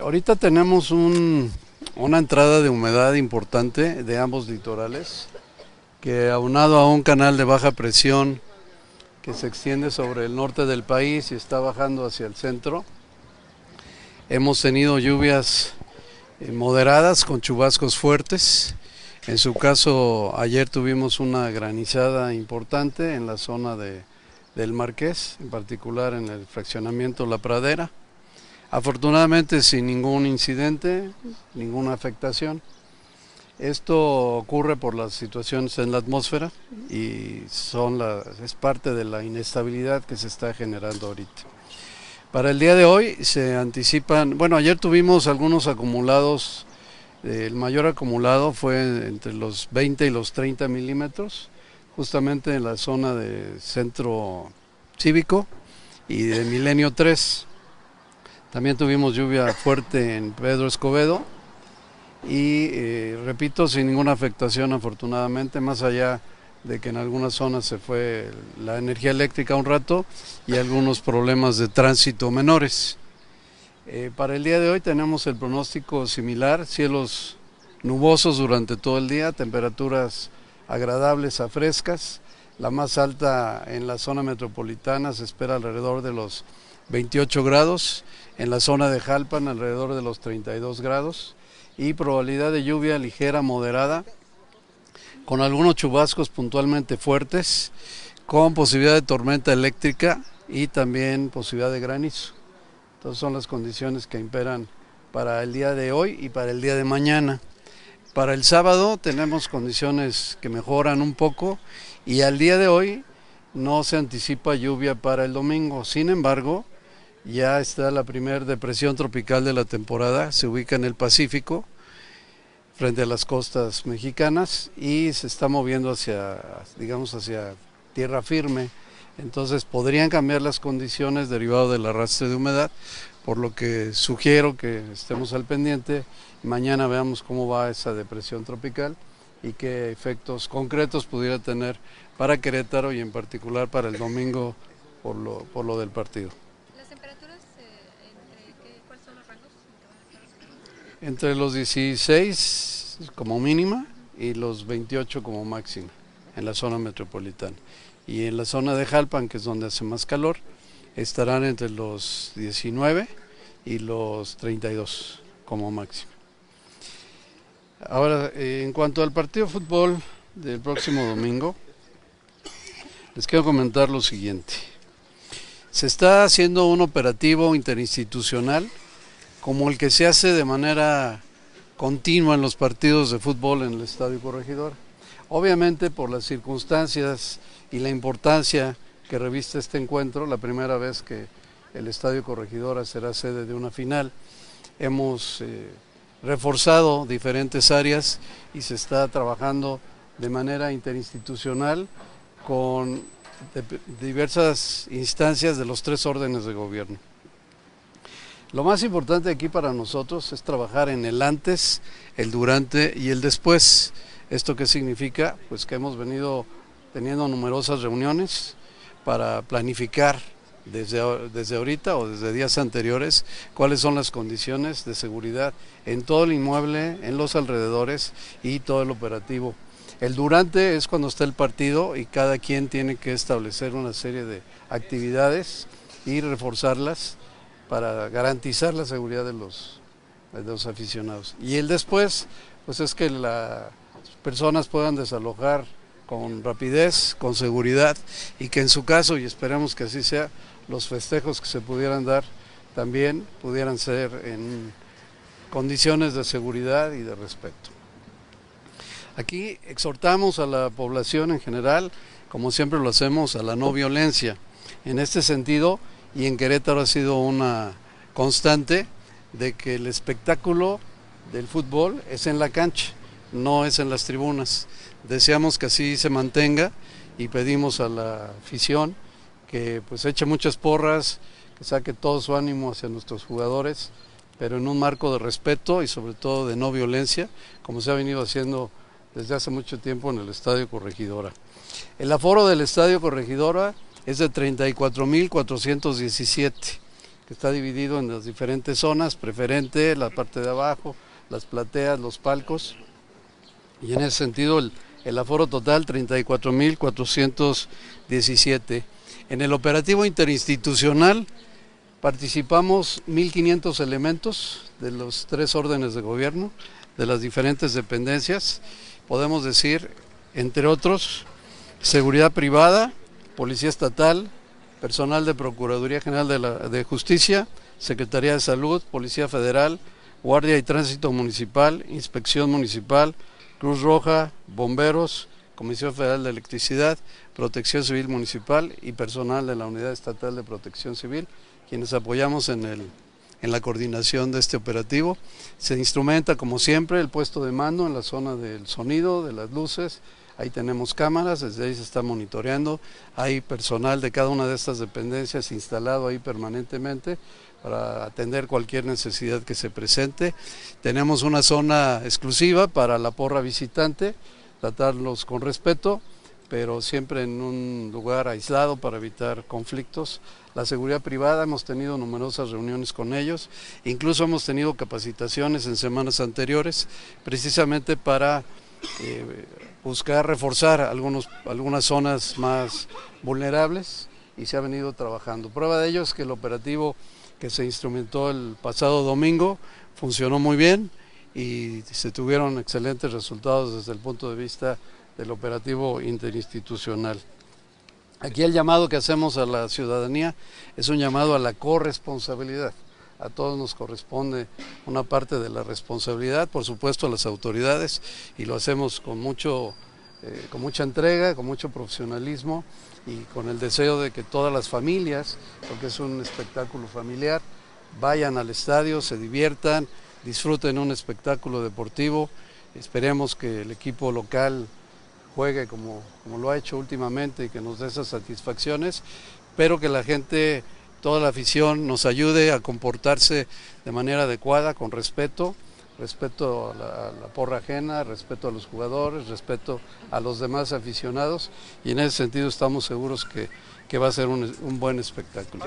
Ahorita tenemos una entrada de humedad importante de ambos litorales, que aunado a un canal de baja presión que se extiende sobre el norte del país y está bajando hacia el centro, hemos tenido lluvias eh, moderadas con chubascos fuertes. En su caso, ayer tuvimos una granizada importante en la zona de, del Marqués, en particular en el fraccionamiento La Pradera. Afortunadamente sin ningún incidente, ninguna afectación. Esto ocurre por las situaciones en la atmósfera y son es parte de la inestabilidad que se está generando ahorita. Para el día de hoy se anticipan, bueno, ayer tuvimos algunos acumulados, el mayor acumulado fue entre los 20 y los 30 milímetros, justamente en la zona de centro cívico y de Milenio 3. También tuvimos lluvia fuerte en Pedro Escobedo y eh, repito, sin ninguna afectación afortunadamente, más allá de que en algunas zonas se fue la energía eléctrica un rato y algunos problemas de tránsito menores. Eh, para el día de hoy tenemos el pronóstico similar, cielos nubosos durante todo el día, temperaturas agradables a frescas, la más alta en la zona metropolitana se espera alrededor de los 28 grados, en la zona de Jalpan alrededor de los 32 grados y probabilidad de lluvia ligera moderada con algunos chubascos puntualmente fuertes, con posibilidad de tormenta eléctrica y también posibilidad de granizo. Entonces son las condiciones que imperan para el día de hoy y para el día de mañana. Para el sábado tenemos condiciones que mejoran un poco y al día de hoy no se anticipa lluvia para el domingo. Sin embargo, ya está la primera depresión tropical de la temporada, se ubica en el Pacífico, frente a las costas mexicanas y se está moviendo hacia, digamos, hacia tierra firme. Entonces podrían cambiar las condiciones derivado del arrastre de humedad, por lo que sugiero que estemos al pendiente. Mañana veamos cómo va esa depresión tropical y qué efectos concretos pudiera tener para Querétaro y en particular para el domingo por lo, por lo del partido. ¿Las temperaturas eh, entre cuáles son los rangos? Entre los 16 como mínima y los 28 como máxima en la zona metropolitana. Y en la zona de Jalpan, que es donde hace más calor, estarán entre los 19 y los 32 como máximo. Ahora, eh, en cuanto al partido de fútbol del próximo domingo, les quiero comentar lo siguiente. Se está haciendo un operativo interinstitucional como el que se hace de manera continua en los partidos de fútbol en el Estadio Corregidor. Obviamente por las circunstancias y la importancia que reviste este encuentro, la primera vez que el Estadio Corregidora será sede de una final, hemos eh, reforzado diferentes áreas y se está trabajando de manera interinstitucional con diversas instancias de los tres órdenes de gobierno. Lo más importante aquí para nosotros es trabajar en el antes, el durante y el después. ¿Esto qué significa? Pues que hemos venido teniendo numerosas reuniones para planificar desde, desde ahorita o desde días anteriores cuáles son las condiciones de seguridad en todo el inmueble, en los alrededores y todo el operativo. El durante es cuando está el partido y cada quien tiene que establecer una serie de actividades y reforzarlas para garantizar la seguridad de los, de los aficionados. Y el después, pues es que las personas puedan desalojar con rapidez, con seguridad y que en su caso, y esperemos que así sea, los festejos que se pudieran dar también pudieran ser en condiciones de seguridad y de respeto. Aquí exhortamos a la población en general, como siempre lo hacemos, a la no violencia. En este sentido, y en Querétaro ha sido una constante de que el espectáculo del fútbol es en la cancha, no es en las tribunas. Deseamos que así se mantenga y pedimos a la afición que pues eche muchas porras, que saque todo su ánimo hacia nuestros jugadores, pero en un marco de respeto y sobre todo de no violencia, como se ha venido haciendo desde hace mucho tiempo en el Estadio Corregidora. El aforo del Estadio Corregidora es de 34.417 que está dividido en las diferentes zonas, preferente, la parte de abajo, las plateas, los palcos. Y en ese sentido el, el aforo total 34.417. En el operativo interinstitucional participamos 1.500 elementos de los tres órdenes de gobierno, de las diferentes dependencias. Podemos decir, entre otros, seguridad privada, policía estatal, personal de Procuraduría General de, Justicia, Secretaría de Salud, Policía Federal, Guardia y Tránsito Municipal, Inspección Municipal, Cruz Roja, Bomberos, Comisión Federal de Electricidad, Protección Civil Municipal y personal de la Unidad Estatal de Protección Civil, quienes apoyamos en, el, en la coordinación de este operativo. Se instrumenta, como siempre, el puesto de mando en la zona del sonido, de las luces, Ahí tenemos cámaras, desde ahí se está monitoreando. Hay personal de cada una de estas dependencias instalado ahí permanentemente para atender cualquier necesidad que se presente. Tenemos una zona exclusiva para la porra visitante, tratarlos con respeto, pero siempre en un lugar aislado para evitar conflictos. La seguridad privada, hemos tenido numerosas reuniones con ellos, incluso hemos tenido capacitaciones en semanas anteriores, precisamente para eh, buscar reforzar algunos, algunas zonas más vulnerables y se ha venido trabajando. Prueba de ello es que el operativo que se instrumentó el pasado domingo funcionó muy bien y se tuvieron excelentes resultados desde el punto de vista del operativo interinstitucional. Aquí el llamado que hacemos a la ciudadanía es un llamado a la corresponsabilidad a todos nos corresponde una parte de la responsabilidad, por supuesto a las autoridades, y lo hacemos con, mucho, eh, con mucha entrega, con mucho profesionalismo y con el deseo de que todas las familias, porque es un espectáculo familiar, vayan al estadio, se diviertan, disfruten un espectáculo deportivo. Esperemos que el equipo local juegue como, como lo ha hecho últimamente y que nos dé esas satisfacciones, pero que la gente toda la afición nos ayude a comportarse de manera adecuada, con respeto, respeto a la, porra ajena, respeto a los jugadores, respeto a los demás aficionados y en ese sentido estamos seguros que, va a ser un, un buen espectáculo.